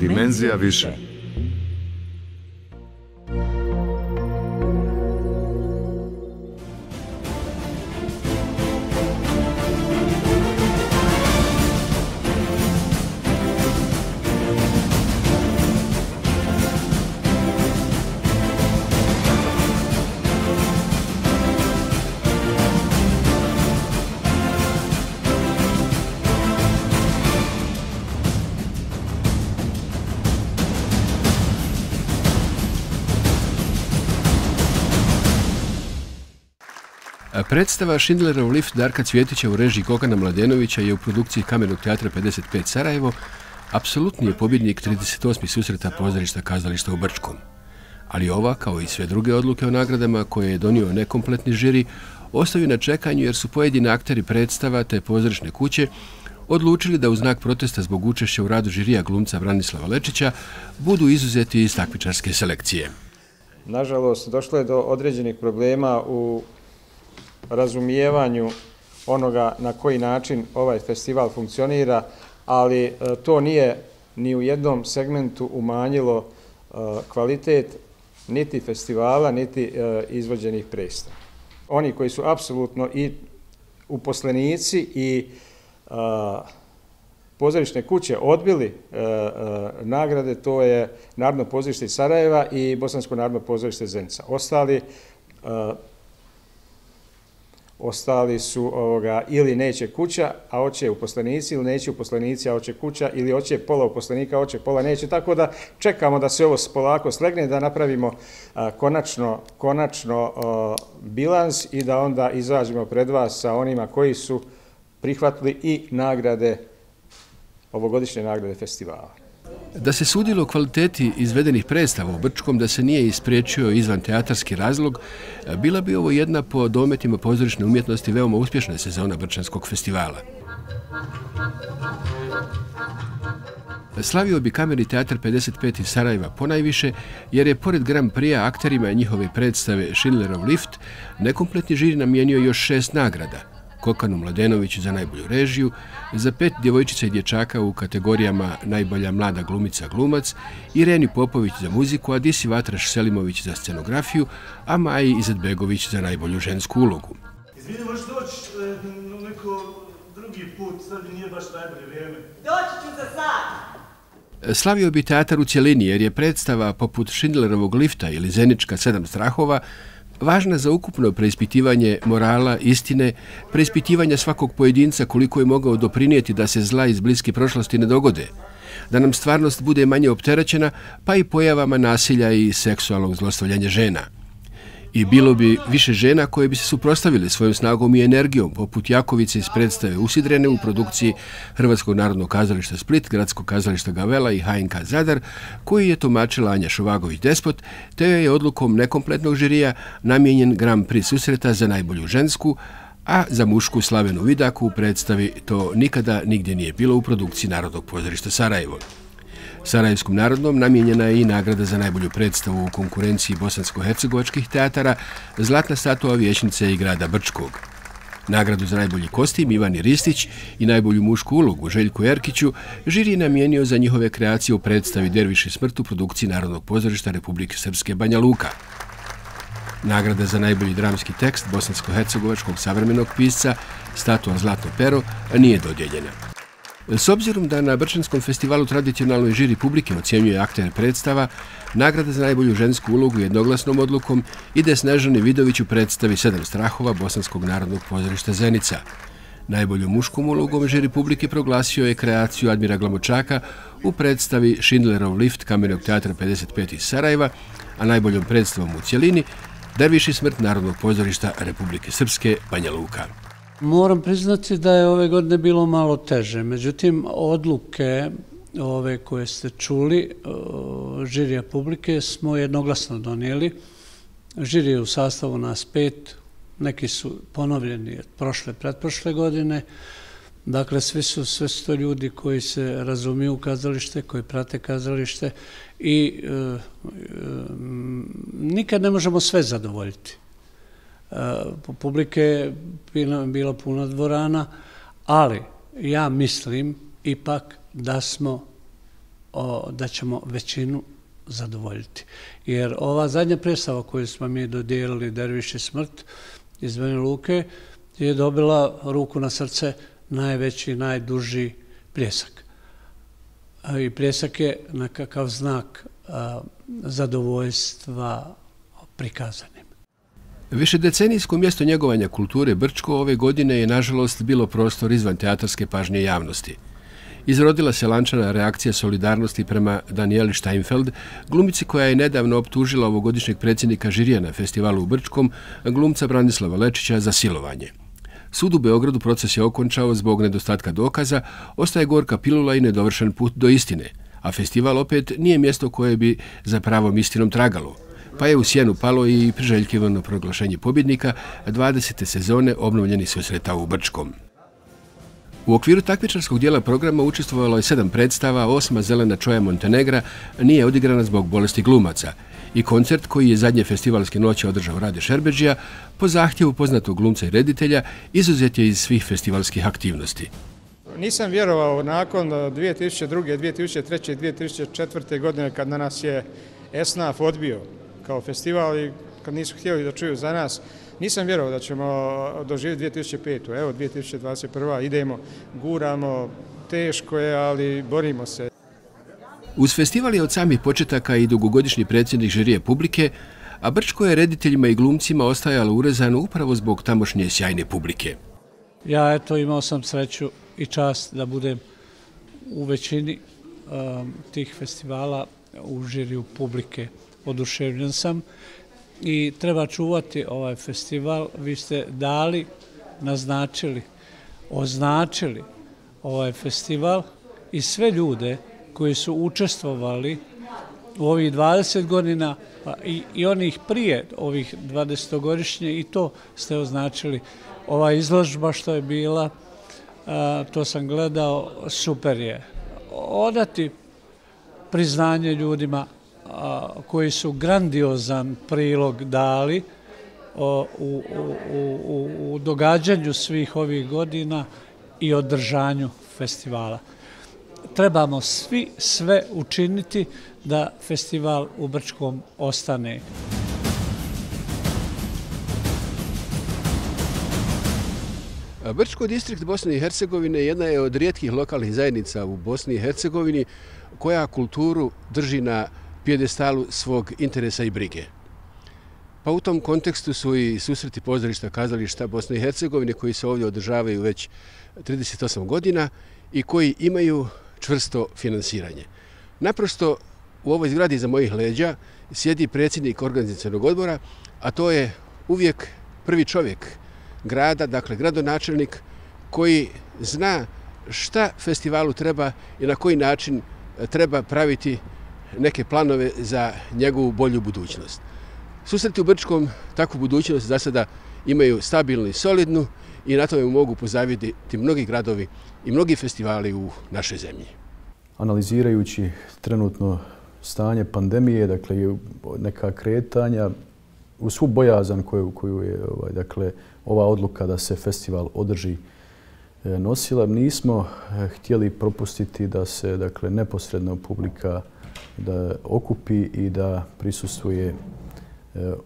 Dimenzija više. Predstava Schindlerov lift Darka Cvjetića u režiji Gogana Mladenovića je u produkciji Kamernog teatra 55 Sarajevo apsolutni je pobjednik 38. susreta pozorišta kazališta u Brčkom. Ali ova, kao i sve druge odluke o nagradama koje je donio nekompletni žiri, ostaju na čekanju jer su pojedini akteri predstava te pozorišne kuće odlučili da u znak protesta zbog učešća u radu žirija glumca Branislava Lečića budu izuzeti iz takvičarske selekcije. Nažalost, došlo je do određenih problema u razumijevanju onoga na koji način ovaj festival funkcionira, ali e, to nije ni u jednom segmentu umanjilo e, kvalitet niti festivala, niti e, izvođenih predstava. Oni koji su apsolutno i uposlenici i pozorišne kuće odbili nagrade, to je Narodno pozorište Sarajeva i Bosansko narodno pozorište Zenica. Ostali ostali su ovoga, ili neće kuća, a oće uposlenici, ili neće uposlenici, a oće kuća, ili oće pola uposlenika, a oće pola neće. Tako da čekamo da se ovo polako slegne, da napravimo a, konačno, konačno a, bilans i da onda izađemo pred vas sa onima koji su prihvatili i nagrade, ovogodišnje nagrade festivala. Da se sudilo o kvaliteti izvedenih predstava u Brčkom, da se nije ispriječio izvan teatarski razlog, bila bi ovo jedna po dometima pozorišne umjetnosti veoma uspješna sezona Brčanskog festivala. Slavio bi Kameri teatr 55 iz Sarajeva ponajviše, jer je pored Grand Prix akterima njihove predstave Schindlerov lift, nekompletni žiri namijenio još šest nagrada – Kokanu Mladenoviću za najbolju režiju, za pet djevojčica i dječaka u kategorijama najbolja mlada glumica glumac, Ireni Popović za muziku, a Disi Vatraš Selimović za scenografiju, a Maji Izetbegović za najbolju žensku ulogu. Izvini, možeš doći e, neko drugi put, sad nije baš najbolje vrijeme. Doći ću za sad. Slavio bi teatar u cjelini jer je predstava poput Schindlerovog lifta ili Zenička sedam strahova važna za ukupno preispitivanje morala, istine, preispitivanje svakog pojedinca koliko je mogao doprinijeti da se zla iz bliske prošlosti ne dogode, da nam stvarnost bude manje opterećena, pa i pojavama nasilja i seksualnog zlostavljanja žena – I bilo bi više žena koje bi se suprostavile svojom snagom i energijom, poput Jakovice iz predstave Usidrene u produkciji Hrvatskog narodnog kazališta Split, Gradskog kazališta Gavela i HNK Zadar, koji je tomačila Anja Šovagović-Despot, te je odlukom nekompletnog žirija namijenjen Grand Prix susreta za najbolju žensku, a za mušku Slavenu Vidaku u predstavi to nikada nigdje nije bilo u produkciji Narodnog pozorišta Sarajevo. Sarajevskom narodnom namijenjena je i nagrada za najbolju predstavu u konkurenciji bosansko-hercegovačkih teatara Zlatna statua vječnice i grada Brčkog. Nagradu za najbolji kostim Ivani Ristić i najbolju mušku ulogu Željku Erkiću žiri je namijenio za njihove kreacije u predstavi Derviši smrt u produkciji Narodnog pozorišta Republike Srpske Banja Luka. Nagrada za najbolji dramski tekst bosansko-hercegovačkog savremenog pisca Statua Zlatno pero nije dodjeljena. S obzirom da na Brčanskom festivalu tradicionalnoj žiri publike ocjenjuje aktere predstava, nagrada za najbolju žensku ulogu jednoglasnom odlukom ide Snežani Vidović u predstavi Sedam strahova Bosanskog narodnog pozorišta Zenica. Najbolju muškom ulogom žiri publike proglasio je kreaciju Admira Glamočaka u predstavi Schindlerov lift Kamenog teatra 55 iz Sarajeva, a najboljom predstavom u cjelini Derviši smrt Narodnog pozorišta Republike Srpske Banja Luka. Moram priznati da je ove godine bilo malo teže. Međutim, odluke ove koje ste čuli, e, žirija publike, smo jednoglasno donijeli. Žiri u sastavu nas pet, neki su ponovljeni od prošle, pretprošle godine. Dakle, svi su, sve su to ljudi koji se razumiju u kazalište, koji prate kazalište i e, e, nikad ne možemo sve zadovoljiti Eh, publike bila, bila puna dvorana, ali ja mislim ipak da smo da ćemo većinu zadovoljiti. Jer ova zadnja predstava koju smo mi dodijelili Derviši smrt iz Vene Luke je dobila ruku na srce najveći, najduži pljesak. Eh, I pljesak je na kakav znak eh, zadovoljstva prikazan. Višedecenijsko mjesto njegovanja kulture Brčko ove godine je nažalost bilo prostor izvan teatarske pažnje javnosti. Izrodila se lančana reakcija solidarnosti prema Danieli Steinfeld, glumici koja je nedavno optužila ovogodišnjeg predsjednika žirija na festivalu u Brčkom, glumca Branislava Lečića za silovanje. Sud u Beogradu proces je okončao zbog nedostatka dokaza, ostaje gorka pilula i nedovršen put do istine, a festival opet nije mjesto koje bi za pravom istinom tragalo, pa je u sjenu palo i priželjkivano proglašenje pobjednika 20. sezone obnovljeni susreta u Brčkom. U okviru takvičarskog dijela programa učestvovalo je sedam predstava, osma zelena čoja Montenegra nije odigrana zbog bolesti glumaca i koncert koji je zadnje festivalske noće održao Rade Šerbeđija po zahtjevu poznatog glumca i reditelja izuzet je iz svih festivalskih aktivnosti. Nisam vjerovao nakon 2002. 2003. i 2004. godine kad na nas je Esnaf odbio kao festival i kad nisu htjeli da čuju za nas, nisam vjerovao da ćemo doživjeti 2005. Evo, 2021. idemo, guramo, teško je, ali borimo se. Uz festival je od samih početaka i dugogodišnji predsjednik žirije publike, a Brčko je rediteljima i glumcima ostajalo urezano upravo zbog tamošnje sjajne publike. Ja eto imao sam sreću i čast da budem u većini um, tih festivala u žiriju publike. Oduševljen sam i treba čuvati ovaj festival. Vi ste dali, naznačili, označili ovaj festival i sve ljude koji su učestvovali u ovih 20 godina pa i, i onih prije ovih 20-godišnje i to ste označili. Ova izložba što je bila, a, to sam gledao, super je. Odati priznanje ljudima koji su grandiozan prilog dali u, u, u, u događanju svih ovih godina i održanju festivala. Trebamo svi sve učiniti da festival u Brčkom ostane. Brčko distrikt Bosne i Hercegovine jedna je od rijetkih lokalnih zajednica u Bosni i Hercegovini koja kulturu drži na pjedestalu svog interesa i brige. Pa u tom kontekstu su i susreti pozorišta kazališta Bosne i Hercegovine koji se ovdje održavaju već 38 godina i koji imaju čvrsto finansiranje. Naprosto u ovoj zgradi za mojih leđa sjedi predsjednik organizacijenog odbora, a to je uvijek prvi čovjek grada, dakle gradonačelnik koji zna šta festivalu treba i na koji način treba praviti neke planove za njegovu bolju budućnost. Susreti u Brčkom takvu budućnost za sada imaju stabilnu i solidnu i na tome mogu pozaviditi mnogi gradovi i mnogi festivali u našoj zemlji. Analizirajući trenutno stanje pandemije, dakle neka kretanja, u svu bojazan koju, koju je ovaj, dakle, ova odluka da se festival održi e, nosila, nismo e, htjeli propustiti da se dakle, neposredno publika da okupi i da prisustuje e,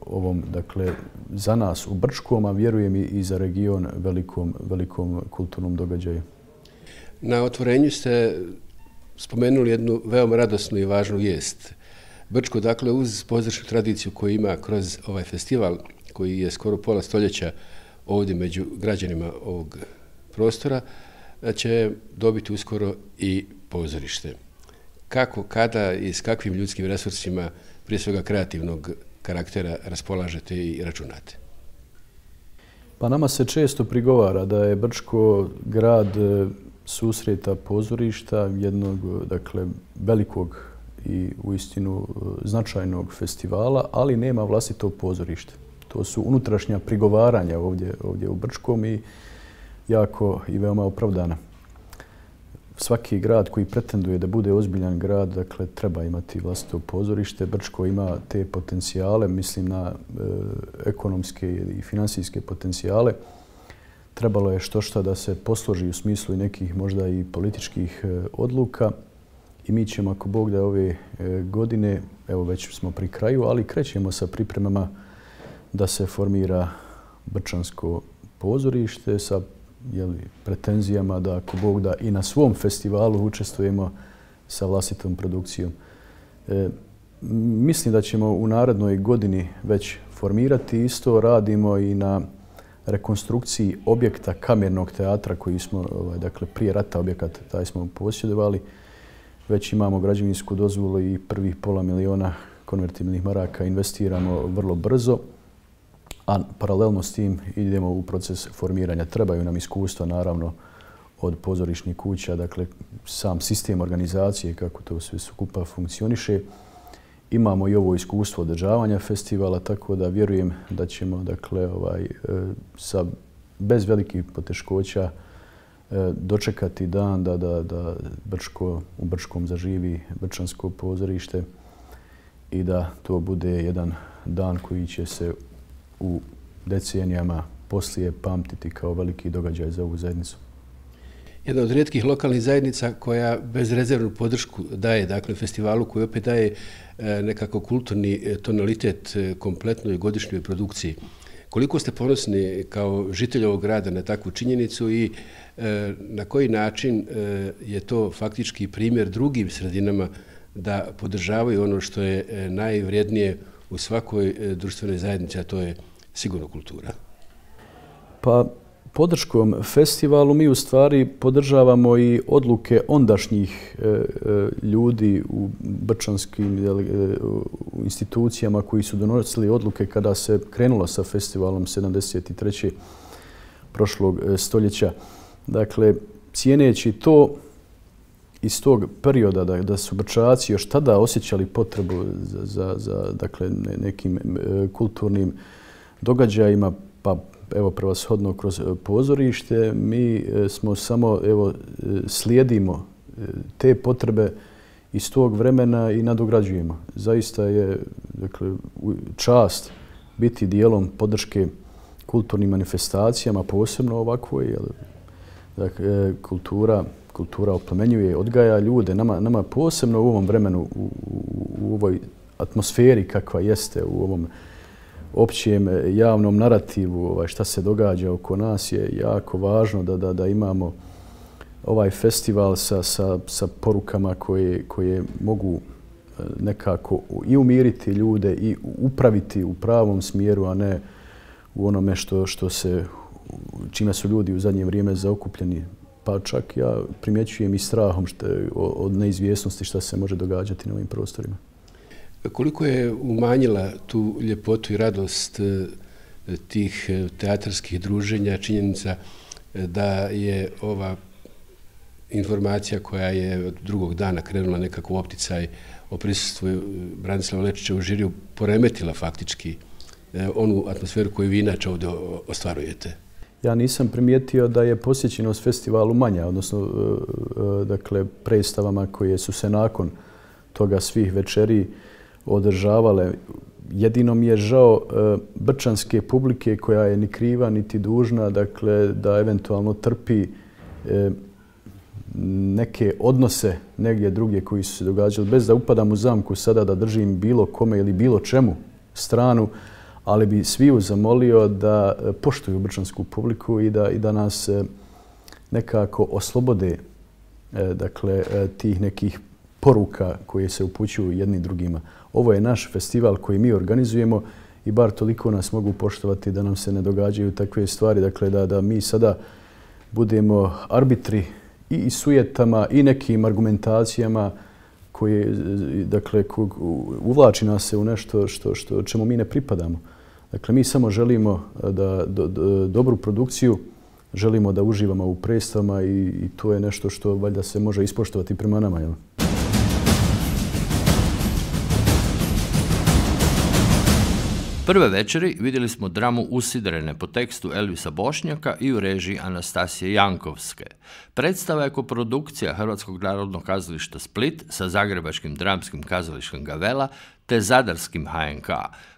ovom, dakle, za nas u Brčkom, a vjerujem i za region velikom, velikom kulturnom događaju. Na otvorenju ste spomenuli jednu veoma radosnu i važnu vijest. Brčko, dakle, uz pozdrašu tradiciju koju ima kroz ovaj festival, koji je skoro pola stoljeća ovdje među građanima ovog prostora, će dobiti uskoro i pozorište kako, kada i s kakvim ljudskim resursima, prije svega kreativnog karaktera, raspolažete i računate? Pa nama se često prigovara da je Brčko grad e, susreta pozorišta jednog e, dakle, velikog i u istinu e, značajnog festivala, ali nema vlastito pozorište. To su unutrašnja prigovaranja ovdje, ovdje u Brčkom i jako i veoma opravdana svaki grad koji pretenduje da bude ozbiljan grad, dakle, treba imati vlastito pozorište. Brčko ima te potencijale, mislim na e, ekonomske i finansijske potencijale. Trebalo je što šta da se posloži u smislu nekih možda i političkih e, odluka i mi ćemo, ako Bog da ove e, godine, evo već smo pri kraju, ali krećemo sa pripremama da se formira Brčansko pozorište sa jeli, pretenzijama da ako Bog da i na svom festivalu učestvujemo sa vlastitom produkcijom. E, mislim da ćemo u narednoj godini već formirati isto. Radimo i na rekonstrukciji objekta kamernog teatra koji smo, ovaj, dakle, prije rata objekat taj smo posjedovali. Već imamo građevinsku dozvolu i prvih pola miliona konvertibilnih maraka investiramo vrlo brzo a paralelno s tim idemo u proces formiranja. Trebaju nam iskustva, naravno, od pozorišnih kuća, dakle, sam sistem organizacije, kako to sve skupa funkcioniše. Imamo i ovo iskustvo održavanja festivala, tako da vjerujem da ćemo, dakle, ovaj, e, sa bez velikih poteškoća e, dočekati dan da, da, da Brčko, u Brčkom zaživi Brčansko pozorište i da to bude jedan dan koji će se u decenijama poslije pamtiti kao veliki događaj za ovu zajednicu. Jedna od rijetkih lokalnih zajednica koja bezrezervnu podršku daje, dakle, festivalu koji opet daje e, nekako kulturni e, tonalitet e, kompletnoj godišnjoj produkciji. Koliko ste ponosni kao žitelj ovog grada na takvu činjenicu i e, na koji način je to faktički primjer drugim sredinama da podržavaju ono što je najvrijednije u svakoj društvenoj zajednici, a to je sigurno kultura? Pa podrškom festivalu mi u stvari podržavamo i odluke ondašnjih e, e ljudi u brčanskim e, institucijama koji su donosili odluke kada se krenulo sa festivalom 73. prošlog e, stoljeća. Dakle, cijeneći to iz tog perioda da, da su brčaci još tada osjećali potrebu za, za, za dakle, nekim e, kulturnim događajima, pa evo prevashodno kroz e, pozorište, mi e, smo samo evo e, slijedimo te potrebe iz tog vremena i nadograđujemo. Zaista je dakle, čast biti dijelom podrške kulturnim manifestacijama, posebno ovakvoj. Jer, dakle, kultura, kultura oplemenjuje, odgaja ljude. Nama, nama posebno u ovom vremenu, u, u, u ovoj atmosferi kakva jeste, u ovom općem e, javnom narativu ovaj, šta se događa oko nas je jako važno da, da, da imamo ovaj festival sa, sa, sa porukama koje, koje mogu e, nekako i umiriti ljude i upraviti u pravom smjeru, a ne u onome što, što se, čime su ljudi u zadnje vrijeme zaokupljeni. Pa čak ja primjećujem i strahom što, od neizvjesnosti šta se može događati na ovim prostorima. Koliko je umanjila tu ljepotu i radost e, tih e, teatarskih druženja, činjenica e, da je ova informacija koja je od drugog dana krenula nekako u opticaj o prisustvu Branislava Lečića u žiriju poremetila faktički onu atmosferu koju vi inače ovdje ostvarujete? Ja nisam primijetio da je posjećenost festivalu manja, odnosno dakle, predstavama koje su se nakon toga svih večeri održavale. Jedino mi je žao e, brčanske publike koja je ni kriva niti dužna dakle, da eventualno trpi e, neke odnose negdje druge koji su se događali. Bez da upadam u zamku sada da držim bilo kome ili bilo čemu stranu, ali bi sviju zamolio da e, poštuju brčansku publiku i da, i da nas nekako oslobode dakle, tih nekih poruka koje se upućuju jedni drugima. Ovo je naš festival koji mi organizujemo i bar toliko nas mogu poštovati da nam se ne događaju takve stvari. Dakle, da, da mi sada budemo arbitri i sujetama i nekim argumentacijama koje, dakle, uvlači nas se u nešto što, što, čemu mi ne pripadamo. Dakle, mi samo želimo e, da do, do, dobru produkciju, želimo da uživamo u predstavama i, i to je nešto što valjda se može ispoštovati prema nama. Jel? Prve večeri vidjeli smo dramu Usidrene po tekstu Elvisa Bošnjaka i u režiji Anastasije Jankovske. Predstava je koprodukcija Hrvatskog narodnog kazališta Split sa Zagrebačkim dramskim kazalištem Gavela te Zadarskim HNK.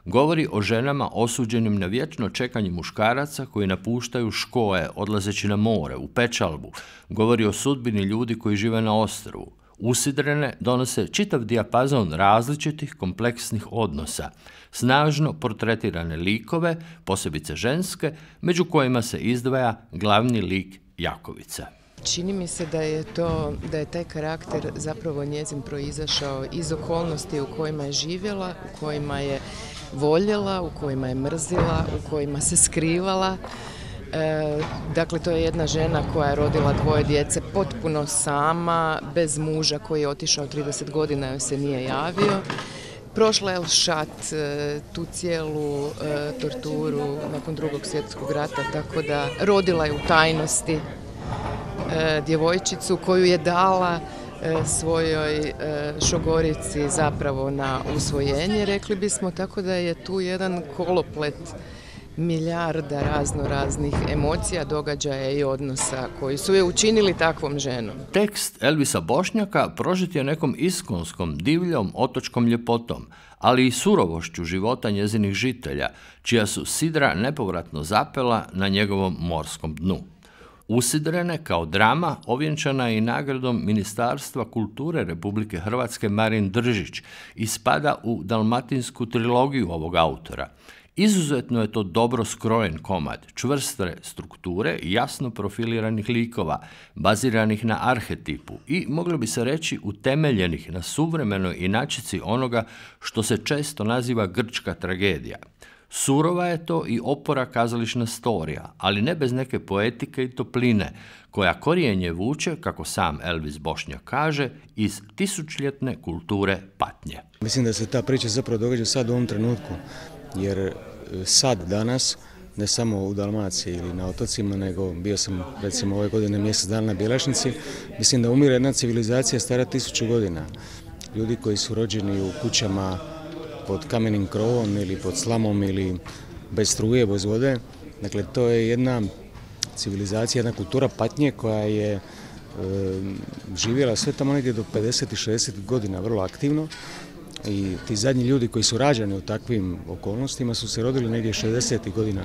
Govori o ženama osuđenim na vječno čekanje muškaraca koji napuštaju škoje odlazeći na more, u Pečalbu. Govori o sudbini ljudi koji žive na ostrovu. Usidrene donose čitav dijapazon različitih kompleksnih odnosa, snažno portretirane likove, posebice ženske, među kojima se izdvaja glavni lik Jakovica. Čini mi se da je to, da je taj karakter zapravo njezin proizašao iz okolnosti u kojima je živjela, u kojima je voljela, u kojima je mrzila, u kojima se skrivala. E, dakle, to je jedna žena koja je rodila dvoje djece potpuno sama, bez muža koji je otišao 30 godina, joj se nije javio. Prošla je šat e, tu cijelu e, torturu nakon drugog svjetskog rata, tako da rodila je u tajnosti e, djevojčicu koju je dala e, svojoj e, šogorici zapravo na usvojenje, rekli bismo, tako da je tu jedan koloplet milijarda razno raznih emocija, događaja i odnosa koji su je učinili takvom ženom. Tekst Elvisa Bošnjaka prožit je nekom iskonskom, divljom, otočkom ljepotom, ali i surovošću života njezinih žitelja, čija su sidra nepovratno zapela na njegovom morskom dnu. Usidrene kao drama ovjenčana je i nagradom Ministarstva kulture Republike Hrvatske Marin Držić i spada u dalmatinsku trilogiju ovog autora – Izuzetno je to dobro skrojen komad, čvrste strukture i jasno profiliranih likova, baziranih na arhetipu i, moglo bi se reći, utemeljenih na suvremenoj inačici onoga što se često naziva grčka tragedija. Surova je to i opora kazališna storija, ali ne bez neke poetike i topline, koja korijenje vuče, kako sam Elvis Bošnja kaže, iz tisućljetne kulture patnje. Mislim da se ta priča zapravo događa sad u ovom trenutku jer e, sad, danas, ne samo u Dalmaciji ili na otocima, nego bio sam recimo ove godine mjesec dana na Bjelašnici, mislim da umire jedna civilizacija stara tisuću godina. Ljudi koji su rođeni u kućama pod kamenim krovom ili pod slamom ili bez struje, bez vode. Dakle, to je jedna civilizacija, jedna kultura patnje koja je e, živjela sve tamo negdje do 50 i 60 godina vrlo aktivno i ti zadnji ljudi koji su rađani u takvim okolnostima su se rodili negdje 60. godina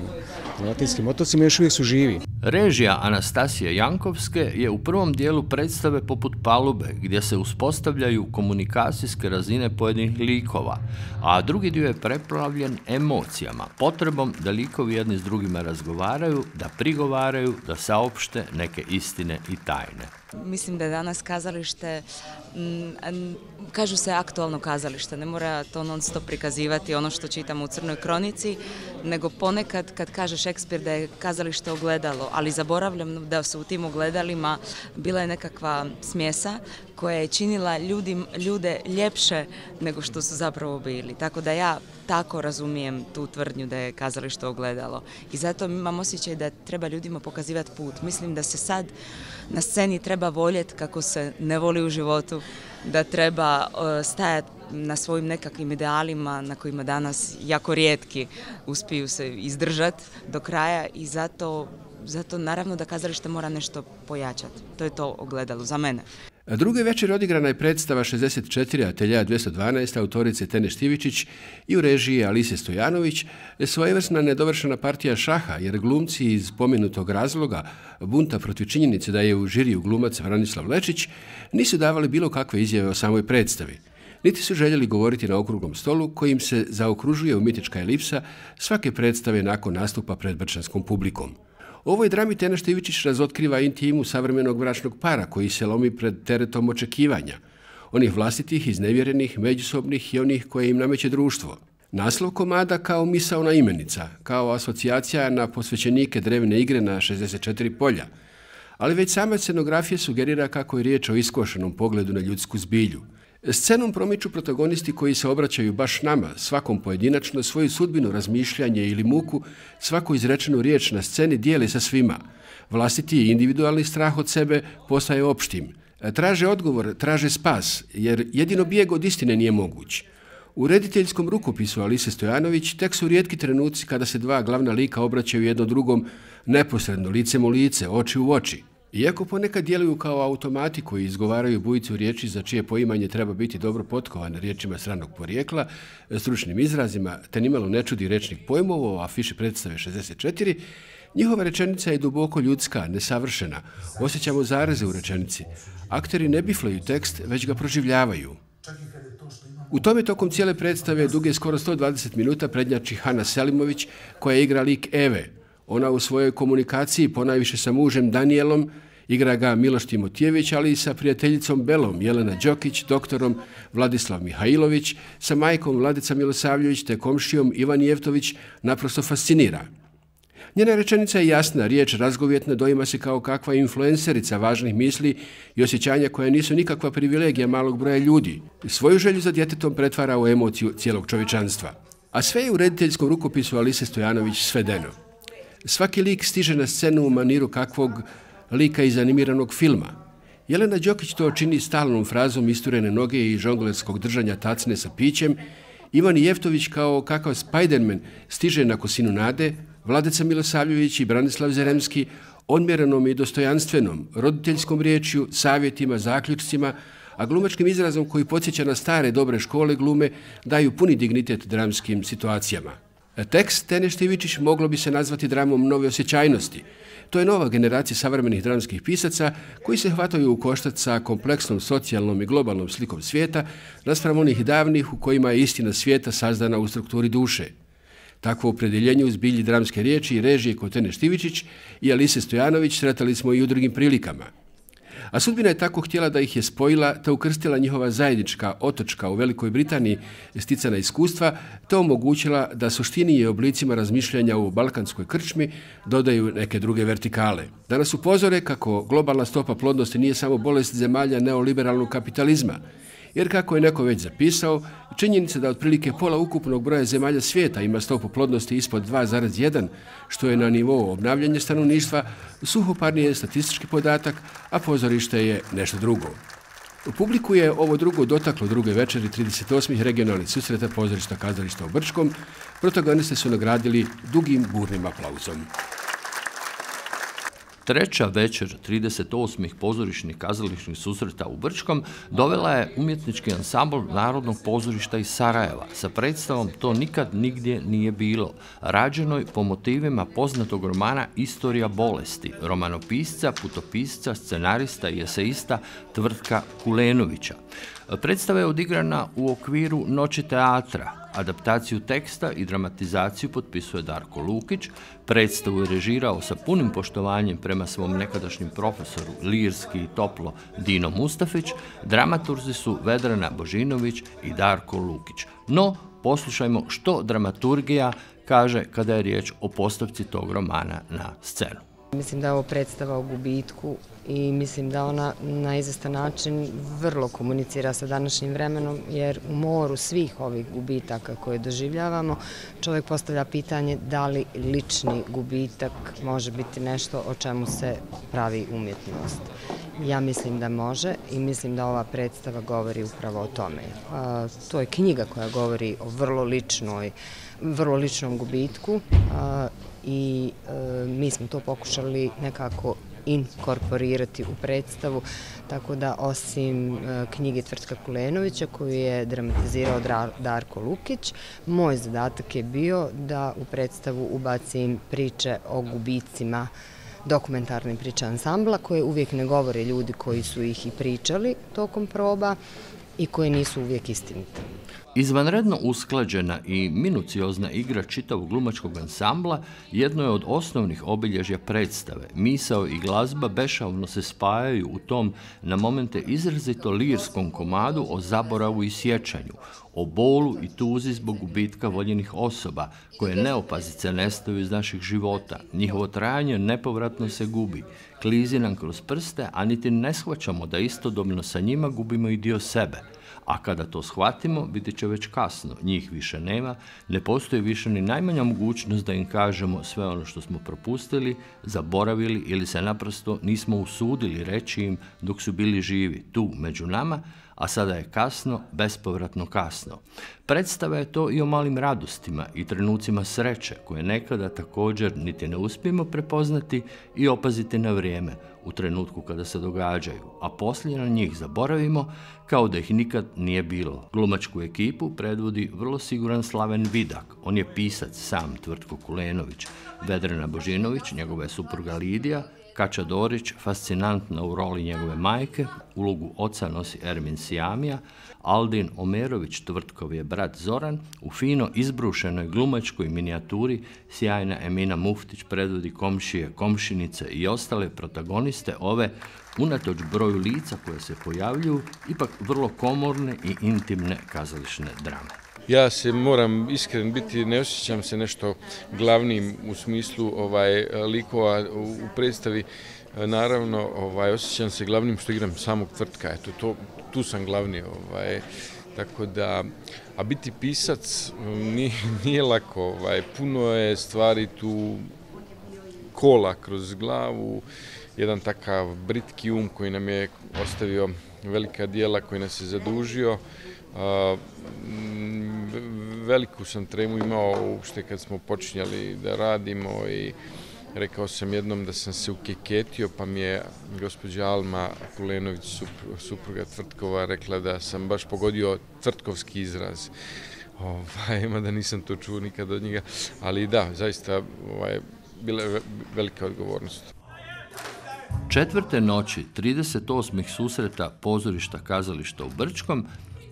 na latinskim otocima i još uvijek su živi. Režija Anastasije Jankovske je u prvom dijelu predstave poput palube gdje se uspostavljaju komunikacijske razine pojedinih likova, a drugi dio je preplavljen emocijama, potrebom da likovi jedni s drugima razgovaraju, da prigovaraju, da saopšte neke istine i tajne. Mislim da je danas kazalište, mm, kažu se aktualno kazalište, ne mora to non stop prikazivati ono što čitam u Crnoj kronici, nego ponekad kad kaže Šekspir da je kazalište ogledalo, ali zaboravljam da su u tim ogledalima bila je nekakva smjesa koja je činila ljudi, ljude ljepše nego što su zapravo bili. Tako da ja tako razumijem tu tvrdnju da je kazalište ogledalo. I zato imam osjećaj da treba ljudima pokazivati put. Mislim da se sad na sceni treba voljeti kako se ne voli u životu, da treba e, stajati na svojim nekakvim idealima na kojima danas jako rijetki uspiju se izdržati do kraja i zato, zato naravno da kazalište mora nešto pojačati. To je to ogledalo za mene. Druge večer odigrana je predstava 64. atelja 212. autorice Tene Štivičić i u režiji Alise Stojanović, svojevrsna nedovršena partija šaha, jer glumci iz pomenutog razloga bunta protiv činjenice da je u žiriju glumac Vranislav Lečić nisu davali bilo kakve izjave o samoj predstavi. Niti su željeli govoriti na okruglom stolu kojim se zaokružuje umjetnička elipsa svake predstave nakon nastupa pred brčanskom publikom. Ovoj drami Tena Štivičić razotkriva intimu savremenog bračnog para koji se lomi pred teretom očekivanja, onih vlastitih, iznevjerenih, međusobnih i onih koje im nameće društvo. Naslov komada kao misaona imenica, kao asocijacija na posvećenike drevne igre na 64 polja, ali već sama scenografija sugerira kako je riječ o iskošenom pogledu na ljudsku zbilju – Scenom promiču protagonisti koji se obraćaju baš nama, svakom pojedinačno, svoju sudbinu, razmišljanje ili muku, svaku izrečenu riječ na sceni dijeli sa svima. Vlastiti i individualni strah od sebe postaje opštim. Traže odgovor, traže spas, jer jedino bijeg od istine nije moguć. U rediteljskom rukopisu Alise Stojanović tek su rijetki trenuci kada se dva glavna lika obraćaju jedno drugom neposredno, licem u lice, oči u oči. Iako ponekad djeluju kao automati koji izgovaraju bujicu riječi za čije poimanje treba biti dobro potkovan riječima stranog porijekla, stručnim izrazima, te nimalo ne čudi rečnik pojmova, a afiši predstave 64, Njihova rečenica je duboko ljudska, nesavršena. Osjećamo zareze u rečenici. Akteri ne biflaju tekst, već ga proživljavaju. U tome tokom cijele predstave duge skoro 120 minuta prednjači Hanna Selimović koja igra lik Eve. Ona u svojoj komunikaciji ponajviše sa mužem Danielom igra ga Miloš Timotijević, ali i sa prijateljicom Belom Jelena Đokić, doktorom Vladislav Mihajlović, sa majkom Vladica Milosavljević te komšijom Ivan Jevtović naprosto fascinira. Njena rečenica je jasna, riječ razgovjetna doima se kao kakva influencerica važnih misli i osjećanja koja nisu nikakva privilegija malog broja ljudi. Svoju želju za djetetom pretvara u emociju cijelog čovječanstva. A sve je u rediteljskom rukopisu Alise Stojanović svedeno. Svaki lik stiže na scenu u maniru kakvog lika iz animiranog filma. Jelena Đokić to čini stalnom frazom isturene noge i žonglerskog držanja tacne sa pićem. Ivan Jeftović kao kakav Spiderman stiže na kosinu nade, Vladeca Milosavljević i Branislav Zeremski odmjerenom i dostojanstvenom roditeljskom riječju, savjetima, zaključcima, a glumačkim izrazom koji podsjeća na stare dobre škole glume daju puni dignitet dramskim situacijama. Tekst Tene Štivičić moglo bi se nazvati dramom nove osjećajnosti. To je nova generacija savremenih dramskih pisaca koji se hvataju u koštac sa kompleksnom socijalnom i globalnom slikom svijeta, naspram onih davnih u kojima je istina svijeta sazdana u strukturi duše. Takvo opredeljenje uz bilji dramske riječi i režije Kotene Štivičić i Alise Stojanović sretali smo i u drugim prilikama. A sudbina je tako htjela da ih je spojila, te ukrstila njihova zajednička otočka u Velikoj Britaniji sticana iskustva, te omogućila da suštini i oblicima razmišljanja u balkanskoj krčmi dodaju neke druge vertikale. Danas upozore kako globalna stopa plodnosti nije samo bolest zemalja neoliberalnog kapitalizma, jer kako je neko već zapisao, činjenica da otprilike pola ukupnog broja zemalja svijeta ima stopu plodnosti ispod 2,1, što je na nivou obnavljanja stanovništva, suhoparni je statistički podatak, a pozorište je nešto drugo. U publiku je ovo drugo dotaklo druge večeri 38. regionalnih susreta pozorišta kazališta u Brčkom. Protagoniste su nagradili dugim burnim aplauzom. Treća večer 38. pozorišnih kazališnih susreta u Brčkom dovela je umjetnički ansambl Narodnog pozorišta iz Sarajeva sa predstavom To nikad nigdje nije bilo, rađenoj po motivima poznatog romana Istorija bolesti, romanopisca, putopisca, scenarista i eseista Tvrtka Kulenovića. Predstava je odigrana u okviru Noći teatra. Adaptaciju teksta i dramatizaciju potpisuje Darko Lukić. Predstavu je režirao sa punim poštovanjem prema svom nekadašnjem profesoru Lirski i Toplo Dino Mustafić. Dramaturzi su Vedrana Božinović i Darko Lukić. No, poslušajmo što dramaturgija kaže kada je riječ o postavci tog romana na scenu. Mislim da je ovo predstava o gubitku i mislim da ona na izvestan način vrlo komunicira sa današnjim vremenom, jer u moru svih ovih gubitaka koje doživljavamo, čovjek postavlja pitanje da li lični gubitak može biti nešto o čemu se pravi umjetnost. Ja mislim da može i mislim da ova predstava govori upravo o tome. To je knjiga koja govori o vrlo ličnoj vrlo ličnom gubitku i e, mi smo to pokušali nekako inkorporirati u predstavu, tako da osim e, knjige Tvrtka Kulenovića koju je dramatizirao Darko Lukić, moj zadatak je bio da u predstavu ubacim priče o gubicima dokumentarne priče ansambla koje uvijek ne govore ljudi koji su ih i pričali tokom proba i koje nisu uvijek istinite. Izvanredno usklađena i minuciozna igra čitavog glumačkog ansambla jedno je od osnovnih obilježja predstave. Misao i glazba bešavno se spajaju u tom na momente izrazito lirskom komadu o zaboravu i sjećanju, o bolu i tuzi zbog gubitka voljenih osoba, koje neopazice nestaju iz naših života. Njihovo trajanje nepovratno se gubi, klizi nam kroz prste, a niti ne shvaćamo da istodobno sa njima gubimo i dio sebe – a kada to shvatimo, biti će već kasno. Njih više nema, ne postoji više ni najmanja mogućnost da im kažemo sve ono što smo propustili, zaboravili ili se naprosto nismo usudili reći im dok su bili živi tu među nama, a sada je kasno, bespovratno kasno. Predstava je to i o malim radostima i trenucima sreće koje nekada također niti ne uspijemo prepoznati i opaziti na vrijeme. u trenutku kada se događaju, a poslije na njih zaboravimo kao da ih nikad nije bilo. Glumačku ekipu predvodi vrlo siguran Slaven Vidak. On je pisac sam Tvrtko Kulenović, Vedrena Božinović, njegova je supruga Lidija, Kača Dorić, fascinantna u roli njegove majke, ulogu oca nosi Ermin Sijamija, Aldin Omerović, tvrtkov je brat Zoran, u fino izbrušenoj glumačkoj minijaturi sjajna Emina Muftić predvodi komšije, komšinice i ostale protagoniste ove, unatoč broju lica koje se pojavljuju, ipak vrlo komorne i intimne kazališne drame. Ja se moram iskren biti, ne osjećam se nešto glavnim u smislu ovaj likova u predstavi. Naravno, ovaj osjećam se glavnim što igram samog tvrtka. Eto to tu sam glavni ovaj tako da a biti pisac mm, nije, nije lako, ovaj puno je stvari tu kola kroz glavu, jedan takav britki um koji nam je ostavio velika dijela koji nas je zadužio veliku sam tremu imao uopšte kad smo počinjali da radimo i Rekao sam jednom da sam se ukeketio, pa mi je gospođa Alma Kulenović, supruga Tvrtkova, rekla da sam baš pogodio tvrtkovski izraz. Ovaj, ima da nisam to čuo nikad od njega, ali da, zaista ovaj, bila je velika odgovornost. Četvrte noći 38. susreta pozorišta kazališta u Brčkom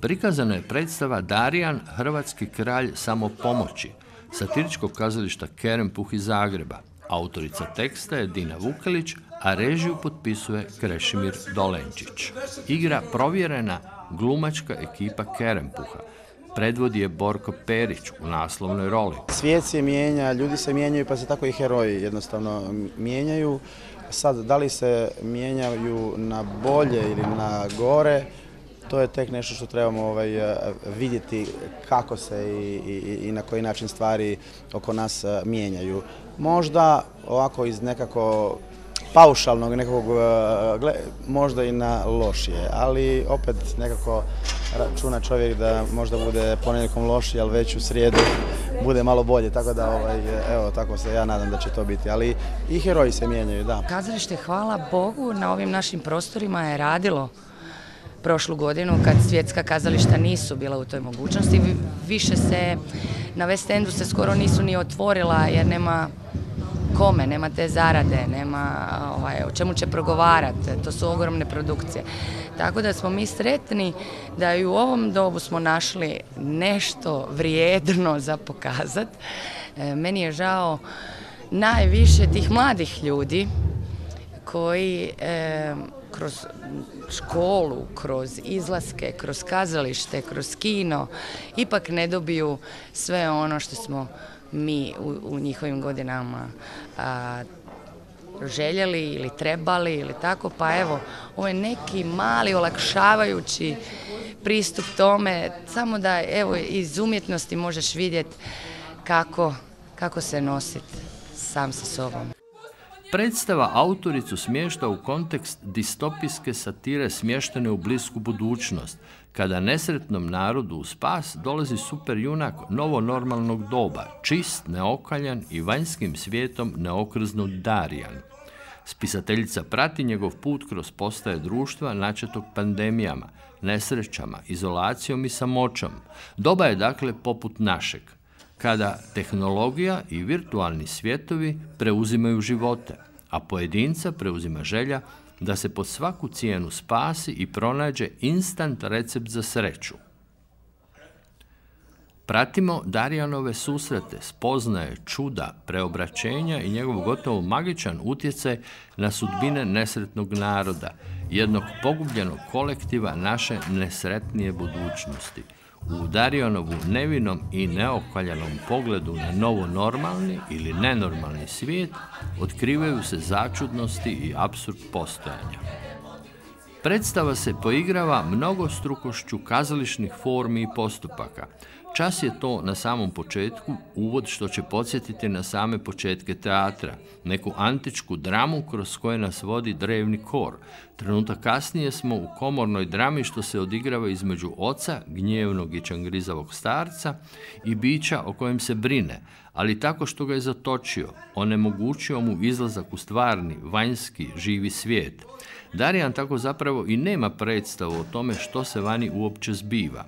prikazana je predstava Darijan, hrvatski kralj samopomoći, satiričkog kazališta Kerempuh iz Zagreba, Autorica teksta je Dina Vukelić, a režiju potpisuje Krešimir Dolenčić. Igra provjerena glumačka ekipa Kerempuha. Predvodi je Borko Perić u naslovnoj roli. Svijet se mijenja, ljudi se mijenjaju, pa se tako i heroji jednostavno mijenjaju. Sad, da li se mijenjaju na bolje ili na gore, to je tek nešto što trebamo ovaj, eh, vidjeti kako se i, i, i na koji način stvari oko nas eh, mijenjaju. Možda ovako iz nekako paušalnog nekog, eh, možda i na lošije, ali opet nekako računa čovjek da možda bude ponedjeljkom lošije, ali već u srijedu bude malo bolje, tako da ovaj, evo, tako se ja nadam da će to biti, ali i heroji se mijenjaju, da. Kazalište, hvala Bogu, na ovim našim prostorima je radilo prošlu godinu kad svjetska kazališta nisu bila u toj mogućnosti. Više se na West Endu se skoro nisu ni otvorila jer nema kome, nema te zarade, nema ovaj, o čemu će progovarati, to su ogromne produkcije. Tako da smo mi sretni da i u ovom dobu smo našli nešto vrijedno za pokazat. E, meni je žao najviše tih mladih ljudi koji e, kroz školu, kroz izlaske, kroz kazalište, kroz kino, ipak ne dobiju sve ono što smo mi u, u njihovim godinama a, željeli ili trebali ili tako, pa evo, ovo je neki mali olakšavajući pristup tome, samo da evo iz umjetnosti možeš vidjeti kako, kako se nositi sam sa sobom. Predstava autoricu smješta u kontekst distopijske satire smještene u blisku budućnost, kada nesretnom narodu u spas dolazi super junak novonormalnog doba, čist, neokaljan i vanjskim svijetom neokrznut Darijan. Spisateljica prati njegov put kroz postaje društva načetog pandemijama, nesrećama, izolacijom i samoćom. Doba je dakle poput našeg, kada tehnologija i virtualni svjetovi preuzimaju živote, a pojedinca preuzima želja da se pod svaku cijenu spasi i pronađe instant recept za sreću. Pratimo Darijanove susrete, spoznaje čuda, preobraćenja i njegov gotovo magičan utjecaj na sudbine nesretnog naroda, jednog pogubljenog kolektiva naše nesretnije budućnosti – u Darionovu nevinom i neokaljanom pogledu na novo normalni ili nenormalni svijet otkrivaju se začudnosti i absurd postojanja. Predstava se poigrava mnogostrukošću kazališnih formi i postupaka. Čas je to na samom početku uvod što će podsjetiti na same početke teatra, neku antičku dramu kroz koje nas vodi drevni kor. Trenutak kasnije smo u komornoj drami što se odigrava između oca, gnjevnog i čangrizavog starca i bića o kojem se brine, ali tako što ga je zatočio, onemogućio mu izlazak u stvarni, vanjski, živi svijet. Darijan tako zapravo i nema predstavu o tome što se vani uopće zbiva.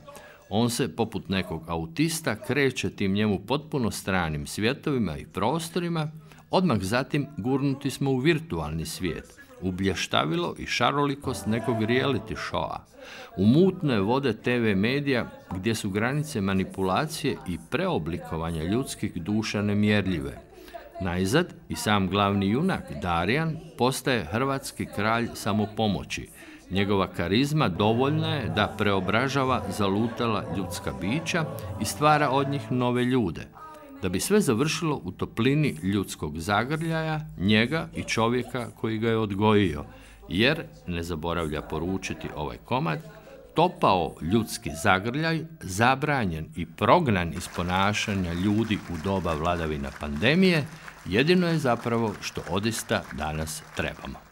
On se, poput nekog autista, kreće tim njemu potpuno stranim svjetovima i prostorima, odmah zatim gurnuti smo u virtualni svijet, u blještavilo i šarolikost nekog reality showa, u mutne vode TV medija gdje su granice manipulacije i preoblikovanja ljudskih duša nemjerljive. Najzad i sam glavni junak, Darijan, postaje hrvatski kralj samopomoći, Njegova karizma dovoljna je da preobražava zalutala ljudska bića i stvara od njih nove ljude, da bi sve završilo u toplini ljudskog zagrljaja, njega i čovjeka koji ga je odgojio, jer, ne zaboravlja poručiti ovaj komad, topao ljudski zagrljaj, zabranjen i prognan iz ponašanja ljudi u doba vladavina pandemije, jedino je zapravo što odista danas trebamo.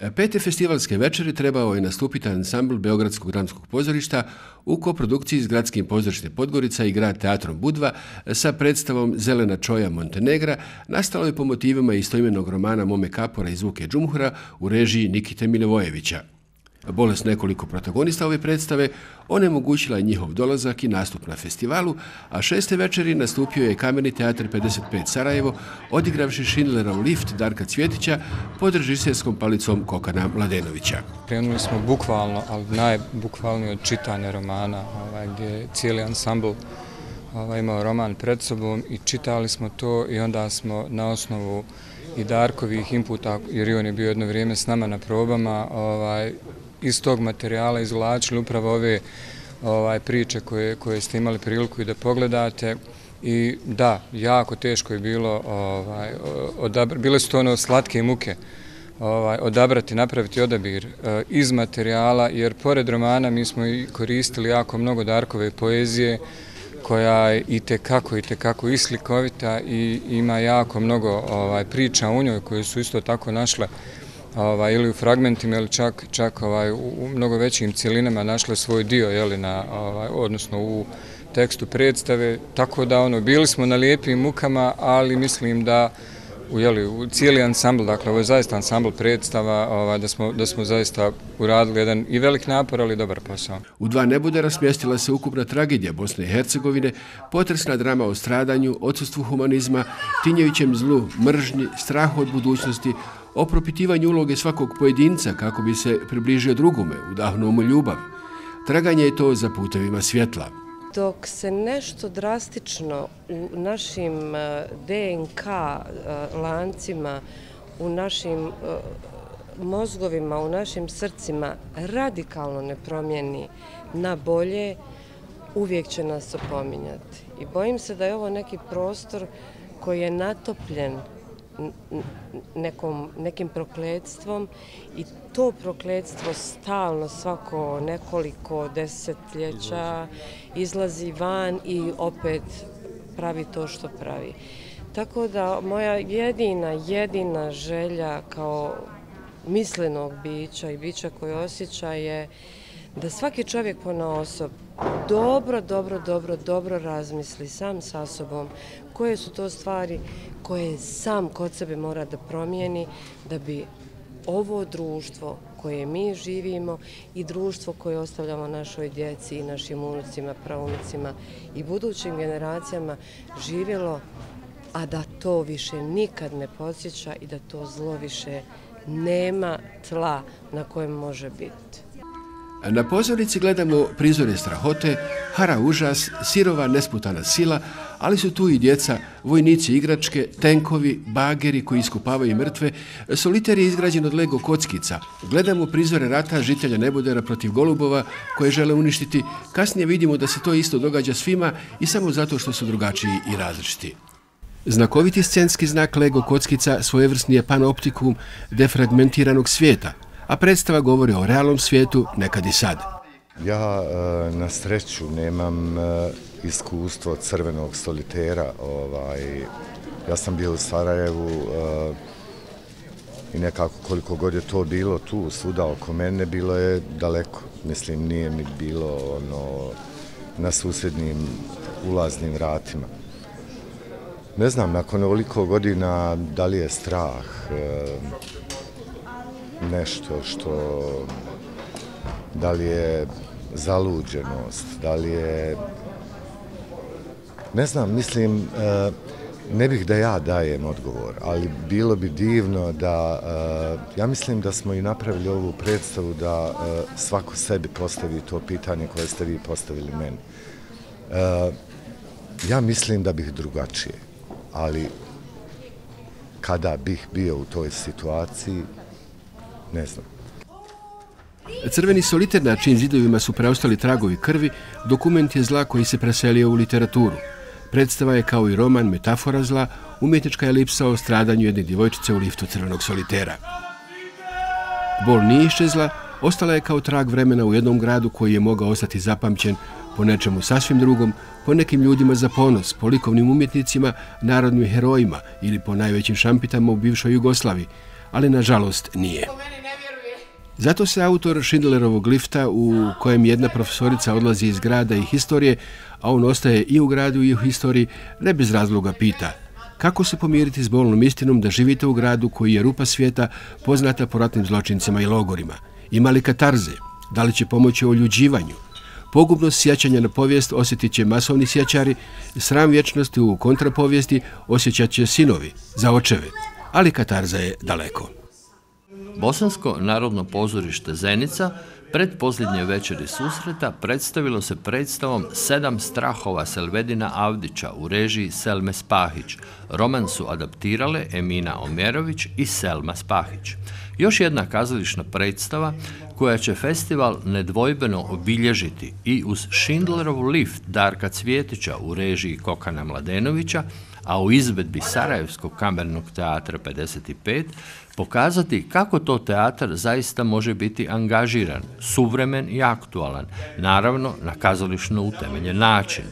E, pete festivalske večeri trebao je nastupiti ansambl Beogradskog dramskog pozorišta u koprodukciji s Gradskim pozorištem Podgorica i grad Teatrom Budva e, sa predstavom Zelena čoja Montenegra nastalo je po motivima istoimenog romana Mome Kapora i Zvuke Džumhura u režiji Nikite Milevojevića. Bolest nekoliko protagonista ove predstave onemogućila je njihov dolazak i nastup na festivalu, a šeste večeri nastupio je Kameni teatr 55 Sarajevo, odigravši Schindlerov lift Darka Cvjetića pod režiserskom palicom Kokana Mladenovića. Krenuli smo bukvalno, ali najbukvalnije od čitanja romana, ovaj, gdje je cijeli ansambl ovaj, imao roman pred sobom i čitali smo to i onda smo na osnovu i Darkovih inputa, jer i on je bio jedno vrijeme s nama na probama, ovaj, iz tog materijala izvlačili upravo ove ovaj, priče koje, koje ste imali priliku i da pogledate. I da, jako teško je bilo, ovaj, odabr, bile su to ono slatke muke, ovaj, odabrati, napraviti odabir eh, iz materijala, jer pored romana mi smo i koristili jako mnogo Darkove poezije, koja je i tekako, i tekako islikovita i ima jako mnogo ovaj, priča u njoj koje su isto tako našle ovaj, ili u fragmentima ili čak, čak ovaj, u mnogo većim cilinama našle svoj dio, jeli, na, ovaj, odnosno u tekstu predstave, tako da ono, bili smo na lijepim mukama, ali mislim da u, jeli, u cijeli ansambl, dakle ovo je zaista ansambl predstava, ovaj, da, smo, da smo zaista uradili jedan i velik napor, ali dobar posao. U dva nebudera smjestila se ukupna tragedija Bosne i Hercegovine, potresna drama o stradanju, odsustvu humanizma, tinjevićem zlu, mržnji, strahu od budućnosti, o propitivanju uloge svakog pojedinca kako bi se približio drugome, udahnuo mu ljubav. Traganje je to za putevima svjetla. Dok se nešto drastično u našim e, DNK e, lancima, u našim e, mozgovima, u našim srcima radikalno ne promijeni na bolje, uvijek će nas opominjati. I bojim se da je ovo neki prostor koji je natopljen nekom, nekim prokledstvom i to prokledstvo stalno svako nekoliko desetljeća izlazi van i opet pravi to što pravi. Tako da moja jedina, jedina želja kao mislenog bića i bića koje osjeća je da svaki čovjek pona osob dobro, dobro, dobro, dobro razmisli sam sa sobom koje su to stvari koje sam kod sebe mora da promijeni da bi ovo društvo koje mi živimo i društvo koje ostavljamo našoj djeci i našim unucima, pravunicima i budućim generacijama živjelo, a da to više nikad ne podsjeća i da to zlo više nema tla na kojem može biti. Na pozornici gledamo prizore strahote, hara užas, sirova nesputana sila, ali su tu i djeca, vojnici igračke, tenkovi, bageri koji iskupavaju mrtve, soliter je izgrađen od Lego kockica. Gledamo prizore rata žitelja Nebodera protiv Golubova koje žele uništiti. Kasnije vidimo da se to isto događa svima i samo zato što su drugačiji i različiti. Znakoviti scenski znak Lego kockica svojevrsni je panoptikum defragmentiranog svijeta – a predstava govori o realnom svijetu nekad i sad. Ja e, na sreću nemam e, iskustvo crvenog solitera. Ovaj, ja sam bio u Sarajevu e, i nekako koliko god je to bilo tu, svuda oko mene, bilo je daleko. Mislim, nije mi bilo ono, na susjednim ulaznim vratima. Ne znam, nakon ovoliko godina, da li je strah nešto što, da li je zaluđenost, da li je, ne znam, mislim, eh, ne bih da ja dajem odgovor, ali bilo bi divno da, eh, ja mislim da smo i napravili ovu predstavu da eh, svako sebi postavi to pitanje koje ste vi postavili meni. Ja mislim da bih drugačije ali kada bih bio u toj situaciji, ne znam. Crveni soliter na čim zidovima su preostali tragovi krvi, dokument je zla koji se preselio u literaturu. Predstava je kao i roman metafora zla, umjetnička elipsa o stradanju jedne djevojčice u liftu crvenog solitera. Bol nije iščezla, ostala je kao trag vremena u jednom gradu koji je mogao ostati zapamćen po nečemu sasvim drugom, po nekim ljudima za ponos, po likovnim umjetnicima, narodnim herojima ili po najvećim šampitama u bivšoj Jugoslavi, ali nažalost nije. Zato se autor Schindlerovog lifta u kojem jedna profesorica odlazi iz grada i historije, a on ostaje i u gradu i u historiji, ne bez razloga pita kako se pomiriti s bolnom istinom da živite u gradu koji je rupa svijeta poznata po ratnim zločincima i logorima. Ima li katarze? Da li će pomoći o ljuđivanju? Pogubnost sjećanja na povijest osjetit će masovni sjećari, sram vječnosti u kontrapovijesti osjećat će sinovi za očeve, ali Katarza je daleko. Bosansko narodno pozorište Zenica pred posljednje večeri susreta predstavilo se predstavom Sedam strahova Selvedina Avdića u režiji Selme Spahić. Roman su adaptirale Emina Omerović i Selma Spahić. Još jedna kazališna predstava koja će festival nedvojbeno obilježiti i uz Schindlerov lift Darka Cvjetića u režiji Kokana Mladenovića, a u izvedbi Sarajevskog kamernog teatra 55, pokazati kako to teatar zaista može biti angažiran, suvremen i aktualan, naravno na kazališno utemeljen način.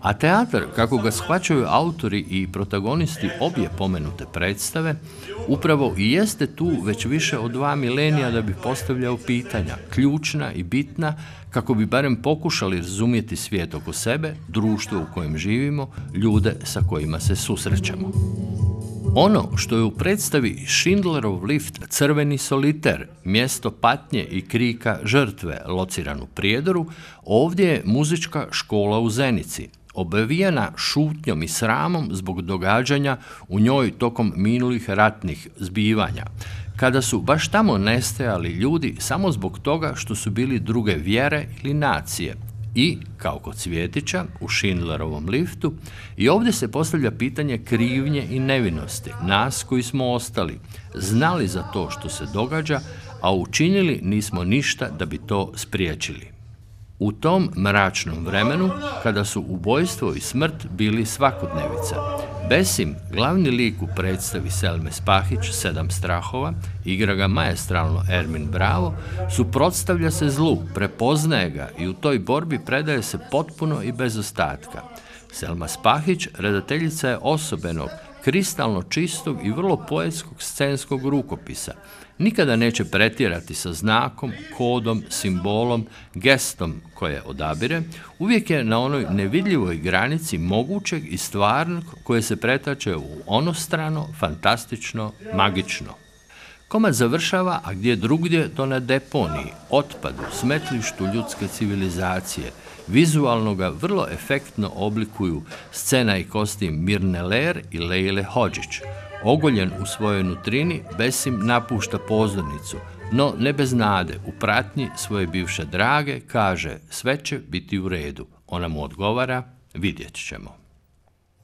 A teatar, kako ga shvaćaju autori i protagonisti obje pomenute predstave, upravo i jeste tu već više od dva milenija da bi postavljao pitanja, ključna i bitna, kako bi barem pokušali razumijeti svijet oko sebe, društvo u kojem živimo, ljude sa kojima se susrećemo. Ono što je u predstavi Schindlerov lift Crveni soliter, mjesto patnje i krika žrtve lociran u prijedoru, ovdje je muzička škola u Zenici, obevijena šutnjom i sramom zbog događanja u njoj tokom minulih ratnih zbivanja, kada su baš tamo nestajali ljudi samo zbog toga što su bili druge vjere ili nacije. I, kao kod Cvjetića, u Schindlerovom liftu, i ovdje se postavlja pitanje krivnje i nevinosti, nas koji smo ostali, znali za to što se događa, a učinili nismo ništa da bi to spriječili. U tom mračnom vremenu, kada su ubojstvo i smrt bili svakodnevica, Besim, glavni lik u predstavi Selme Spahić, Sedam strahova, igra ga majestralno Ermin Bravo, suprotstavlja se zlu, prepoznaje ga i u toj borbi predaje se potpuno i bez ostatka. Selma Spahić, redateljica je osobenog, kristalno čistog i vrlo poetskog scenskog rukopisa. Nikada neće pretjerati sa znakom, kodom, simbolom, gestom koje odabire, uvijek je na onoj nevidljivoj granici mogućeg i stvarnog koje se pretače u onostrano, fantastično, magično. Komad završava, a gdje drugdje to na deponiji, otpadu, smetlištu ljudske civilizacije, vizualno ga vrlo efektno oblikuju scena i kostim Mirne Ler i Lejle Hođić. Ogoljen u svojoj nutrini, Besim napušta pozornicu, no ne bez nade, u pratnji svoje bivše drage, kaže sve će biti u redu. Ona mu odgovara, vidjet ćemo.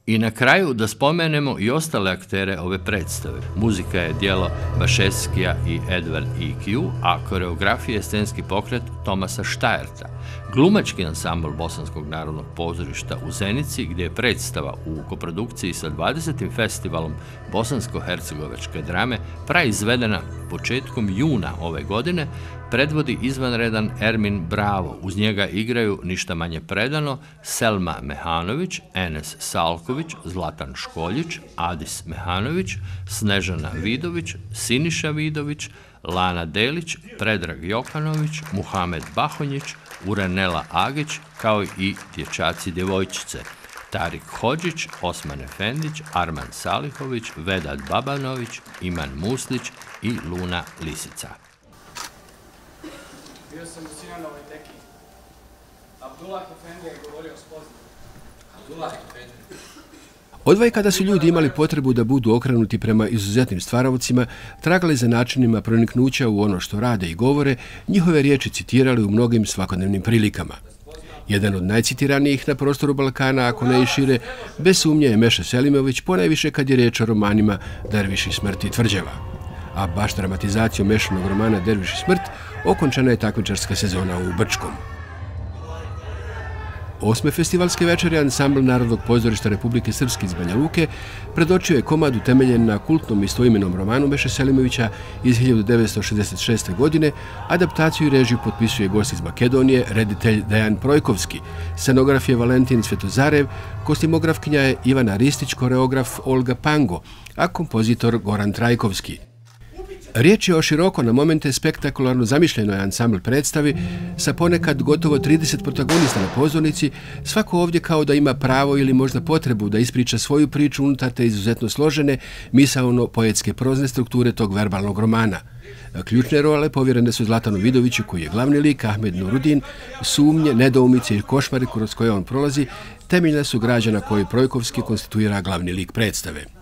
I na kraju da spomenemo i ostale aktere ove predstave. Muzika je dijelo Vašeskija i Edward E.Q., a koreografija je scenski pokret Tomasa Štajerta. Glumački ansambl Bosanskog narodnog pozorišta u Zenici, gdje je predstava u koprodukciji sa 20. festivalom Bosansko-Hercegovačke drame praizvedena početkom juna ove godine, predvodi izvanredan Ermin Bravo. Uz njega igraju ništa manje predano Selma Mehanović, Enes Salković, Zlatan Školjić, Adis Mehanović, Snežana Vidović, Siniša Vidović, Lana Delić, Predrag Jokanović, Muhamed Bahonjić, Uranela Agić, kao i dječaci djevojčice. Tarik Hođić, Osman Efendić, Arman Salihović, Vedat Babanović, Iman Muslić i Luna Lisica. Bio sam u Sinanovoj teki. Abdullah Efendi je govorio s Abdullah Efendi. Odvaj kada su ljudi imali potrebu da budu okrenuti prema izuzetnim stvaravcima, tragali za načinima proniknuća u ono što rade i govore, njihove riječi citirali u mnogim svakodnevnim prilikama. Jedan od najcitiranijih na prostoru Balkana, ako ne i šire, bez sumnje je Meša Selimović, ponajviše kad je riječ o romanima Derviši smrti tvrđava. A baš dramatizacijom mešanog romana Derviši smrt okončana je takmičarska sezona u Brčkom. Osme festivalske večere ansambl Narodnog pozorišta Republike Srpske iz Banja Luke predočio je komad utemeljen na kultnom istoimenom romanu Meše Selimovića iz 1966. godine. Adaptaciju i režiju potpisuje gost iz Makedonije, reditelj Dejan Projkovski, scenograf je Valentin Svetozarev, kostimografkinja je Ivana Ristić, koreograf Olga Pango, a kompozitor Goran Trajkovski. Riječ je o široko na momente spektakularno zamišljenoj ansambl predstavi sa ponekad gotovo 30 protagonista na pozornici, svako ovdje kao da ima pravo ili možda potrebu da ispriča svoju priču unutar te izuzetno složene, misaono poetske prozne strukture tog verbalnog romana. Ključne role povjerene su Zlatanu Vidoviću, koji je glavni lik, Ahmed Nurudin, sumnje, nedoumice i košmari kroz koje on prolazi, temeljna su građana koji Projkovski konstituira glavni lik predstave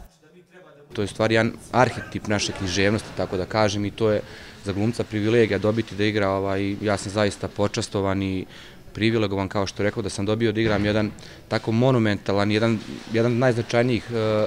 to je stvar jedan arhetip naše književnosti, tako da kažem, i to je za glumca privilegija dobiti da igra, ovaj, ja sam zaista počastovan i privilegovan, kao što rekao, da sam dobio da igram jedan tako monumentalan, jedan, jedan najznačajnijih e,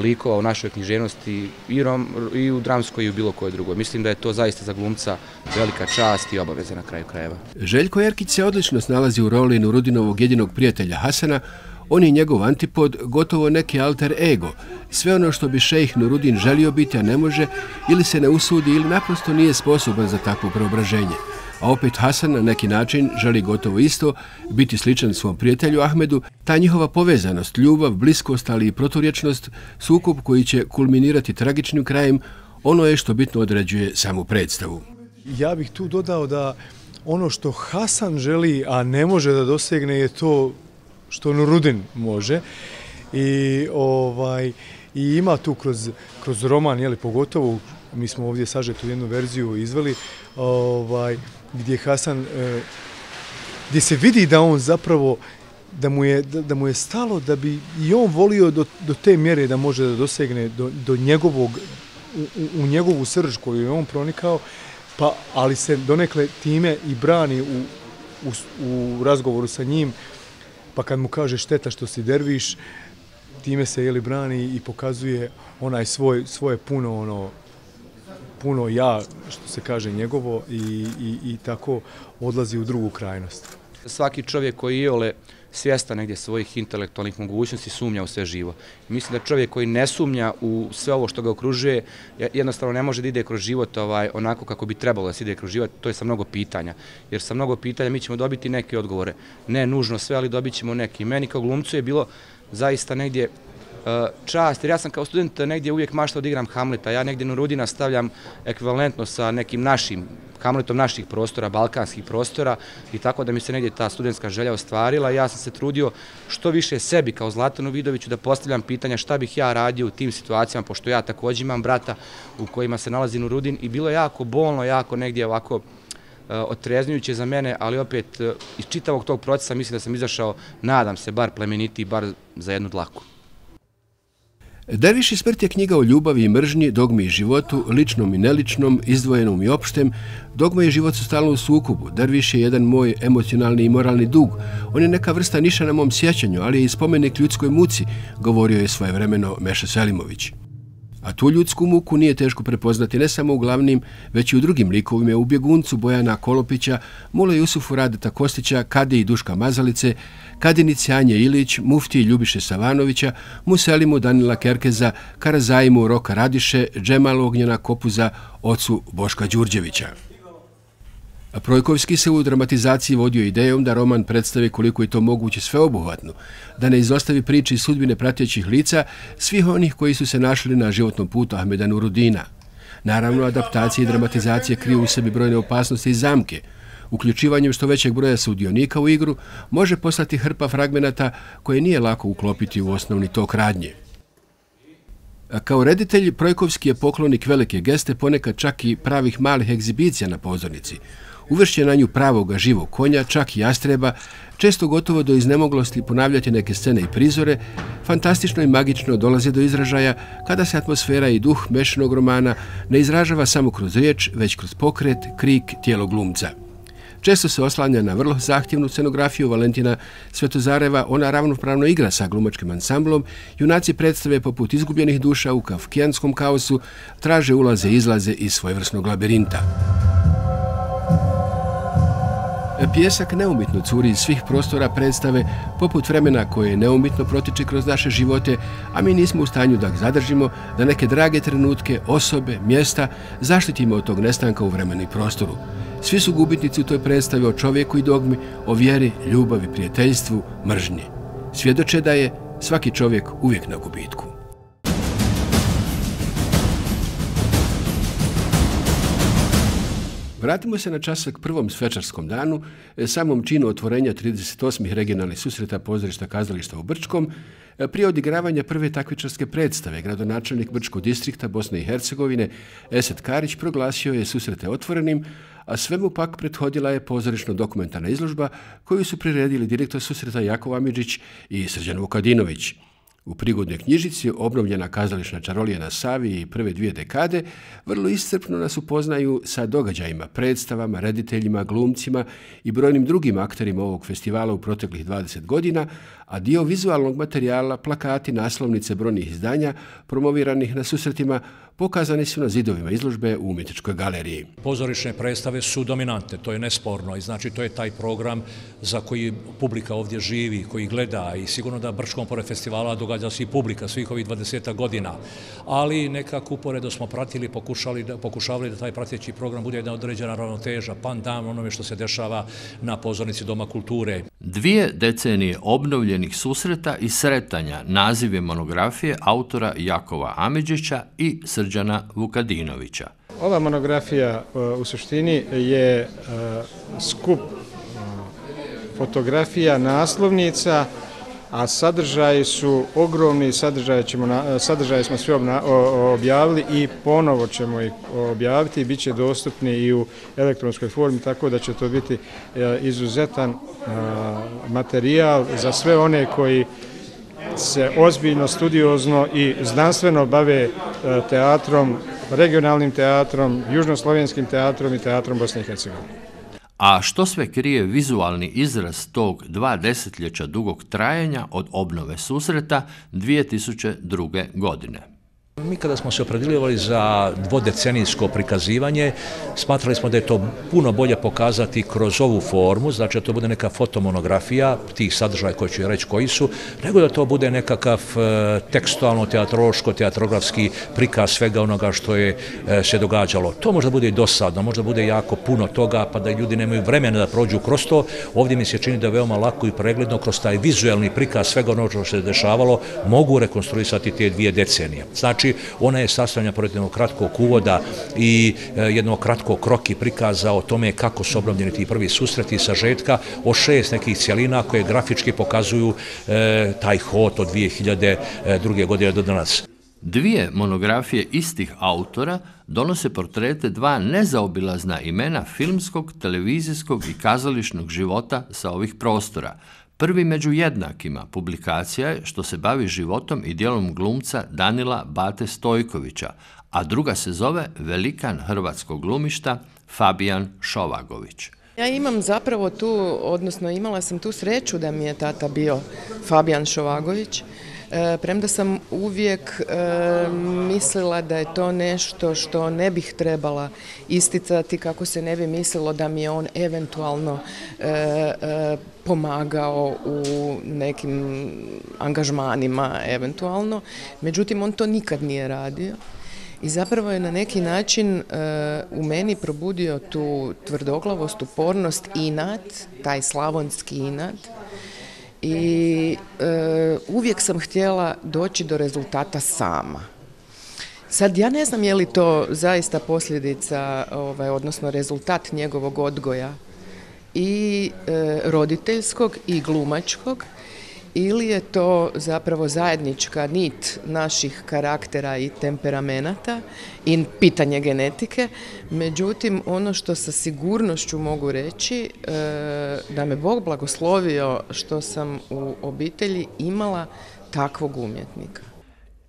likova u našoj književnosti i, rom, i u dramskoj i u bilo kojoj drugoj. Mislim da je to zaista za glumca velika čast i obaveza na kraju krajeva. Željko Jerkić se odlično snalazi u roli Nurudinovog jedinog prijatelja Hasana, On je njegov antipod, gotovo neki alter ego. Sve ono što bi šejh Nurudin želio biti, a ne može, ili se ne usudi, ili naprosto nije sposoban za takvo preobraženje. A opet Hasan na neki način želi gotovo isto, biti sličan svom prijatelju Ahmedu, ta njihova povezanost, ljubav, bliskost, ali i proturječnost, sukup koji će kulminirati tragičnim krajem, ono je što bitno određuje samu predstavu. Ja bih tu dodao da ono što Hasan želi, a ne može da dosegne, je to što Nurudin može. I, ovaj, i ima tu kroz, kroz roman, jeli, pogotovo, mi smo ovdje sažetu jednu verziju izveli, ovaj, gdje Hasan, eh, gdje se vidi da on zapravo, da mu je, da, da mu je stalo da bi i on volio do, do te mjere da može da dosegne do, do njegovog, u, u njegovu srž koju je on pronikao, pa, ali se donekle time i brani u, u, u razgovoru sa njim, pa kad mu kaže šteta što si derviš, time se jeli brani i pokazuje onaj svoj, svoje puno ono puno ja, što se kaže njegovo i, i, i tako odlazi u drugu krajnost. Svaki čovjek koji je ole svijesta negdje svojih intelektualnih mogućnosti sumnja u sve živo. Mislim da čovjek koji ne sumnja u sve ovo što ga okružuje, jednostavno ne može da ide kroz život ovaj, onako kako bi trebalo da se ide kroz život, to je sa mnogo pitanja. Jer sa mnogo pitanja mi ćemo dobiti neke odgovore. Ne nužno sve, ali dobit ćemo neki. Meni kao glumcu je bilo zaista negdje Eh, čast, jer ja sam kao student negdje uvijek maštao da igram Hamleta. Ja negdje na Rudina stavljam ekvivalentno sa nekim našim Hamletom naših prostora, balkanskih prostora i tako da mi se negdje ta studentska želja ostvarila. Ja sam se trudio što više sebi kao Zlatanu Vidoviću da postavljam pitanja šta bih ja radio u tim situacijama, pošto ja također imam brata u kojima se nalazi Nurudin i bilo je jako bolno, jako negdje ovako eh, otreznjujuće za mene, ali opet eh, iz čitavog tog procesa mislim da sam izašao, nadam se, bar plemeniti, bar za jednu dlaku. Derviš i smrt je knjiga o ljubavi i mržnji, dogmi i životu, ličnom i neličnom, izdvojenom i opštem. Dogma i život su stalno u sukubu. Derviš je jedan moj emocionalni i moralni dug. On je neka vrsta niša na mom sjećanju, ali je i spomenik ljudskoj muci, govorio je svoje vremeno Meša Selimović. A tu ljudsku muku nije teško prepoznati ne samo u glavnim, već i u drugim likovima u Bjeguncu Bojana Kolopića, Mule Jusufu Radeta Kostića, Kade i Duška Mazalice, Kadinici Anje Ilić, Mufti Ljubiše Savanovića, Muselimu Danila Kerkeza, Karazajmu Roka Radiše, Džemalu Ognjena Kopuza, ocu Boška Đurđevića. Projkovski se u dramatizaciji vodio idejom da roman predstavi koliko je to moguće sveobuhvatno, da ne izostavi priče i sudbine pratećih lica svih onih koji su se našli na životnom putu Ahmeda Nurudina. Naravno, adaptacije i dramatizacije kriju u sebi brojne opasnosti i zamke. Uključivanjem što većeg broja sudionika u igru može poslati hrpa fragmenata koje nije lako uklopiti u osnovni tok radnje. Kao reditelj, Projkovski je poklonik velike geste, ponekad čak i pravih malih egzibicija na pozornici – uvršće na nju pravoga živog konja, čak i jastreba, često gotovo do iznemoglosti ponavljati neke scene i prizore, fantastično i magično dolaze do izražaja kada se atmosfera i duh mešanog romana ne izražava samo kroz riječ, već kroz pokret, krik, tijelo glumca. Često se oslanja na vrlo zahtjevnu scenografiju Valentina Svetozareva, ona ravnopravno igra sa glumačkim ansamblom, junaci predstave poput izgubljenih duša u kafkijanskom kaosu, traže ulaze i izlaze iz svojevrsnog labirinta. Pjesak neumitno curi iz svih prostora predstave, poput vremena koje neumitno protiče kroz naše živote, a mi nismo u stanju da ga zadržimo, da neke drage trenutke, osobe, mjesta zaštitimo od tog nestanka u vremenu i prostoru. Svi su gubitnici u toj predstavi o čovjeku i dogmi, o vjeri, ljubavi, prijateljstvu, mržnji. Svjedoče da je svaki čovjek uvijek na gubitku. Vratimo se na časak prvom svečarskom danu, e, samom činu otvorenja 38. regionalnih susreta pozorišta kazališta u Brčkom, e, prije odigravanja prve takvičarske predstave, gradonačelnik Brčkog distrikta Bosne i Hercegovine, Esed Karić, proglasio je susrete otvorenim, a svemu pak prethodila je pozorišno dokumentarna izložba koju su priredili direktor susreta Jakov Amidžić i Srđan Vukadinović. U prigodnoj knjižici obnovljena kazališna čarolija na Savi i prve dvije dekade vrlo iscrpno nas upoznaju sa događajima, predstavama, rediteljima, glumcima i brojnim drugim akterima ovog festivala u proteklih 20 godina, a dio vizualnog materijala, plakati, naslovnice brojnih izdanja, promoviranih na susretima, pokazani su na zidovima izložbe u umjetničkoj galeriji. Pozorišne predstave su dominante, to je nesporno i znači to je taj program za koji publika ovdje živi, koji gleda i sigurno da Brčkom pored festivala događa se i publika svih ovih 20 godina. Ali nekako uporedo smo pratili, pokušali da, pokušavali da taj prateći program bude jedna određena ravnoteža, pan dan onome što se dešava na pozornici Doma kulture. Dvije decenije obnovljenih susreta i sretanja nazive monografije autora Jakova Amidžića i Srđana Vukadinovića. Ova monografija e, u suštini je e, skup e, fotografija, naslovnica, a sadržaji su ogromni, sadržaje, ćemo, sadržaje smo sve objavili i ponovo ćemo ih objaviti i bit će dostupni i u elektronskoj formi, tako da će to biti e, izuzetan e, materijal za sve one koji se ozbiljno, studiozno i znanstveno bave e, teatrom, regionalnim teatrom, južnoslovenskim teatrom i teatrom Bosne i Hercegovine. A što sve krije vizualni izraz tog dva desetljeća dugog trajanja od obnove susreta 2002. godine? Mi kada smo se opredeljivali za dvodecenijsko prikazivanje, smatrali smo da je to puno bolje pokazati kroz ovu formu, znači da to bude neka fotomonografija tih sadržaja koji ću reći koji su, nego da to bude nekakav e, tekstualno, teatroško, teatrografski prikaz svega onoga što je e, se događalo. To možda bude i dosadno, možda bude jako puno toga, pa da ljudi nemaju vremena da prođu kroz to. Ovdje mi se čini da je veoma lako i pregledno kroz taj vizuelni prikaz svega onoga što se dešavalo, mogu rekonstruisati te dvije decenije. Znači, ona je sastavljena pored jednog kratkog uvoda i e, jednog kratkog kroki prikaza o tome kako su obnovljeni ti prvi susreti sa žetka o šest nekih cijelina koje grafički pokazuju e, taj hod od 2002. E, godine do danas. Dvije monografije istih autora donose portrete dva nezaobilazna imena filmskog, televizijskog i kazališnog života sa ovih prostora – Prvi među jednakima publikacija je što se bavi životom i dijelom glumca Danila Bate Stojkovića, a druga se zove Velikan hrvatskog glumišta Fabijan Šovagović. Ja imam zapravo tu, odnosno imala sam tu sreću da mi je tata bio Fabijan Šovagović, E, premda sam uvijek e, mislila da je to nešto što ne bih trebala isticati kako se ne bi mislilo da mi je on eventualno e, pomagao u nekim angažmanima eventualno. Međutim, on to nikad nije radio. I zapravo je na neki način u meni probudio tu tvrdoglavost, upornost, inat, taj slavonski inat, i e, uvijek sam htjela doći do rezultata sama. Sad ja ne znam je li to zaista posljedica, ovaj, odnosno rezultat njegovog odgoja i e, roditeljskog i glumačkog, ili je to zapravo zajednička nit naših karaktera i temperamenata i pitanje genetike. Međutim, ono što sa sigurnošću mogu reći, e, da me Bog blagoslovio što sam u obitelji imala takvog umjetnika.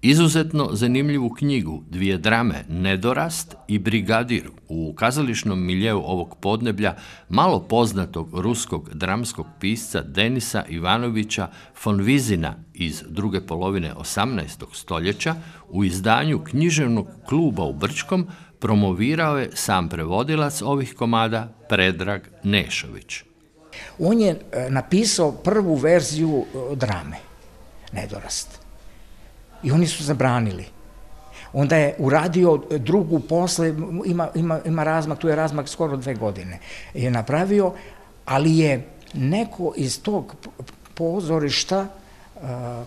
Izuzetno zanimljivu knjigu, dvije drame, Nedorast i Brigadir, u kazališnom miljeu ovog podneblja malo poznatog ruskog dramskog pisca Denisa Ivanovića von Vizina iz druge polovine 18. stoljeća u izdanju književnog kluba u Brčkom promovirao je sam prevodilac ovih komada Predrag Nešović. On je e, napisao prvu verziju e, drame, Nedorast i oni su zabranili. Onda je uradio drugu posle, ima, ima, ima razmak, tu je razmak skoro dve godine, je napravio, ali je neko iz tog pozorišta uh,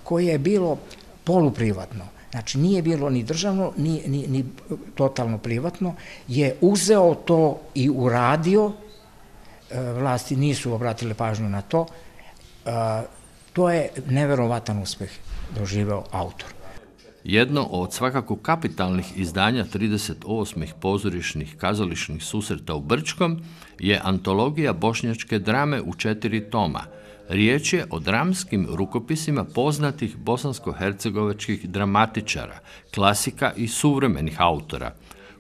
koje je bilo poluprivatno, znači nije bilo ni državno, ni, ni, ni totalno privatno, je uzeo to i uradio, vlasti nisu obratile pažnju na to, to je neverovatan uspeh doživeo autor. Jedno od svakako kapitalnih izdanja 38. pozorišnih kazališnih susreta u Brčkom je antologija bošnjačke drame u četiri toma. Riječ je o dramskim rukopisima poznatih bosansko-hercegovačkih dramatičara, klasika i suvremenih autora,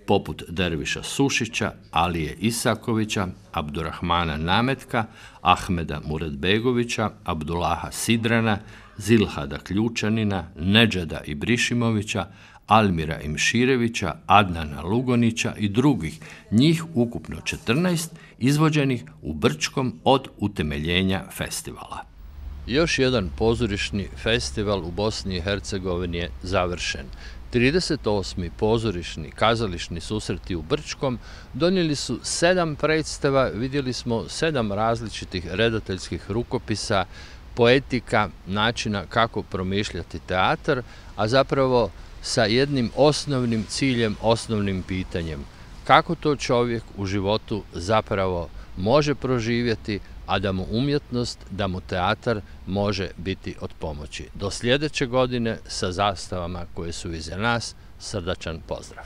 poput Derviša Sušića, Alije Isakovića, Abdurrahmana Nametka, Ahmeda Muradbegovića, Abdullaha Sidrana, Zilhada Ključanina, Neđeda i Brišimovića, Almira Imširevića, Adnana Lugonića i drugih, njih ukupno 14, izvođenih u Brčkom od utemeljenja festivala. Još jedan pozorišni festival u Bosni i Hercegovini je završen. 38. pozorišni kazališni susreti u Brčkom donijeli su sedam predstava, vidjeli smo sedam različitih redateljskih rukopisa, poetika načina kako promišljati teatar, a zapravo sa jednim osnovnim ciljem, osnovnim pitanjem. Kako to čovjek u životu zapravo može proživjeti, a da mu umjetnost, da mu teatar može biti od pomoći. Do sljedeće godine sa zastavama koje su iza nas, srdačan pozdrav.